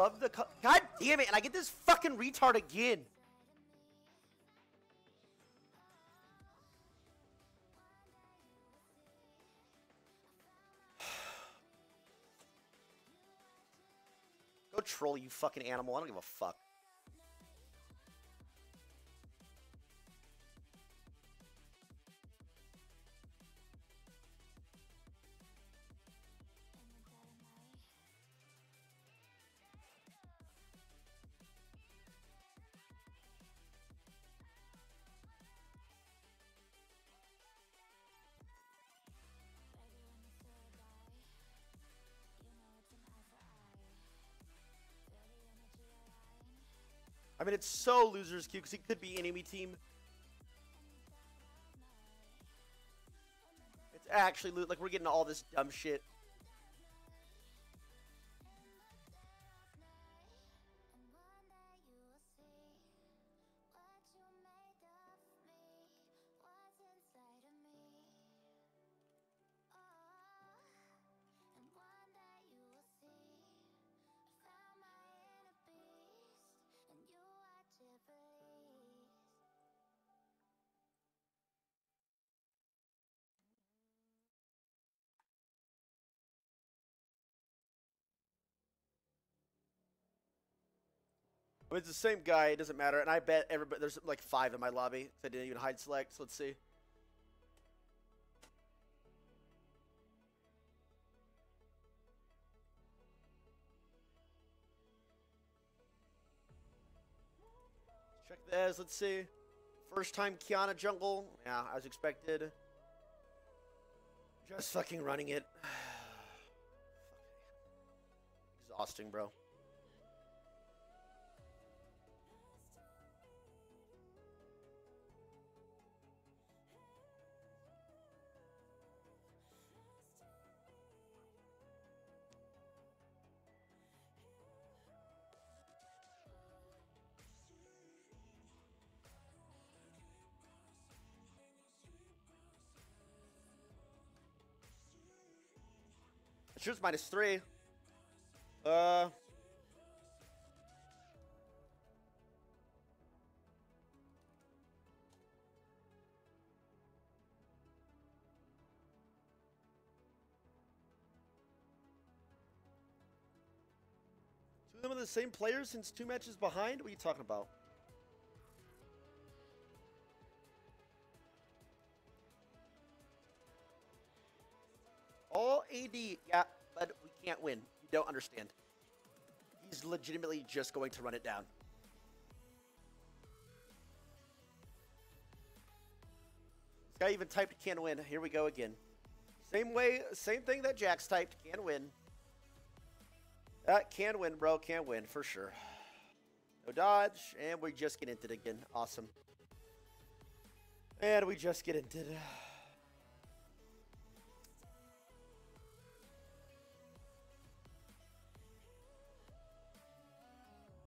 love the. God damn it! And I get this fucking retard again. Go troll, you fucking animal. I don't give a fuck. I mean, it's so losers cute because he could be enemy team. It's actually like we're getting all this dumb shit. Mean, it's the same guy. It doesn't matter. And I bet everybody there's like five in my lobby. I didn't even hide select. So let's see. Check this. Let's see. First time Qiyana jungle. Yeah, as expected. Just fucking running it. Exhausting, bro. Shoots minus three. Uh. Two of them are the same players since two matches behind? What are you talking about? All AD, yeah, but we can't win. You don't understand. He's legitimately just going to run it down. This guy even typed can win. Here we go again. Same way, same thing that Jax typed, can win. That can win, bro. Can win for sure. No dodge, and we just get into it again. Awesome. And we just get into it.